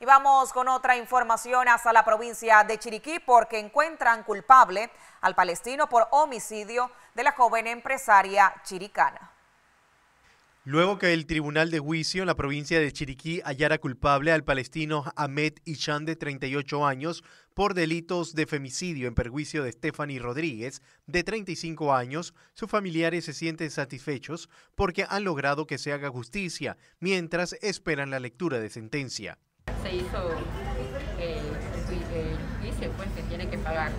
Y vamos con otra información hasta la provincia de Chiriquí porque encuentran culpable al palestino por homicidio de la joven empresaria chiricana. Luego que el Tribunal de Juicio en la provincia de Chiriquí hallara culpable al palestino Ahmed Ishan de 38 años por delitos de femicidio en perjuicio de Stephanie Rodríguez, de 35 años, sus familiares se sienten satisfechos porque han logrado que se haga justicia, mientras esperan la lectura de sentencia. Se hizo eh, el juicio pues, que tiene que pagar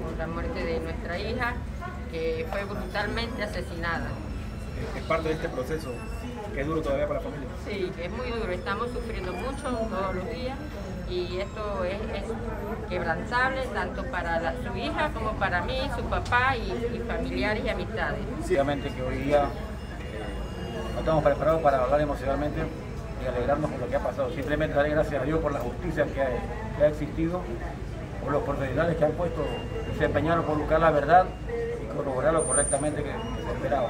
por la muerte de nuestra hija, que fue brutalmente asesinada es parte de este proceso que es duro todavía para la familia. Sí, es muy duro, estamos sufriendo mucho todos los días y esto es, quebrantable tanto para su hija como para mí, su papá y, familiares y amistades. Obviamente que hoy día eh, no estamos preparados para hablar emocionalmente y alegrarnos por lo que ha pasado. Simplemente darle gracias a Dios por la justicia que ha, existido, por los profesionales que han puesto, se empeñaron por buscar la verdad y corroborarlo correctamente que se esperaba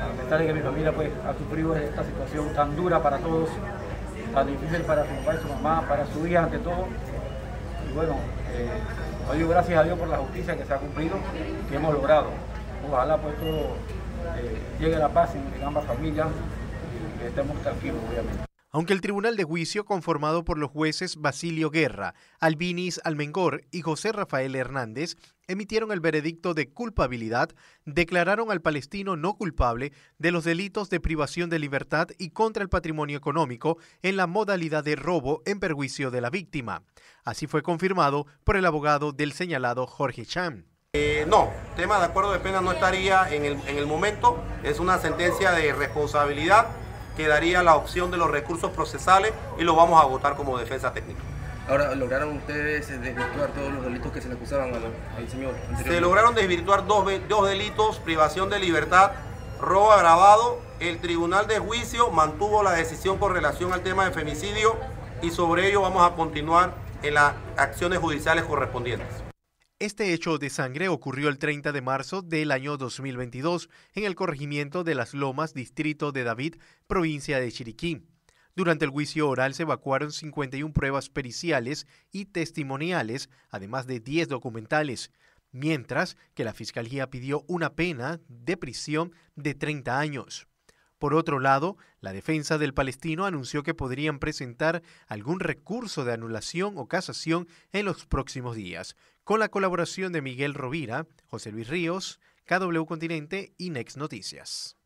a pesar de que mi familia pues, ha sufrido esta situación tan dura para todos, tan difícil para su papá y su mamá, para su hija ante todo. Y bueno, eh, gracias a Dios por la justicia que se ha cumplido, que hemos logrado. Ojalá pues eh, llegue la paz en, ambas familias y que estemos tranquilos, obviamente aunque el Tribunal de Juicio, conformado por los jueces Basilio Guerra, Albinis Almengor y José Rafael Hernández, emitieron el veredicto de culpabilidad, declararon al palestino no culpable de los delitos de privación de libertad y contra el patrimonio económico en la modalidad de robo en perjuicio de la víctima. Así fue confirmado por el abogado del señalado Jorge Chan. Eh, no, tema de acuerdo de pena no estaría en el, en el momento, es una sentencia de responsabilidad quedaría la opción de los recursos procesales y lo vamos a votar como defensa técnica. Ahora, ¿lograron ustedes desvirtuar todos los delitos que se le acusaban al, señor? Se lograron desvirtuar dos, dos delitos, privación de libertad, robo agravado. El Tribunal de Juicio mantuvo la decisión con relación al tema de femicidio y sobre ello vamos a continuar en las acciones judiciales correspondientes. Este hecho de sangre ocurrió el 30 de marzo del año 2022 en el corregimiento de Las Lomas, distrito de David, provincia de Chiriquí. Durante el juicio oral se evacuaron 51 pruebas periciales y testimoniales, además de 10 documentales, mientras que la Fiscalía pidió una pena de prisión de 30 años. Por otro lado, la defensa del palestino anunció que podrían presentar algún recurso de anulación o casación en los próximos días, con la colaboración de Miguel Rovira, José Luis Ríos, KW Continente y Next Noticias.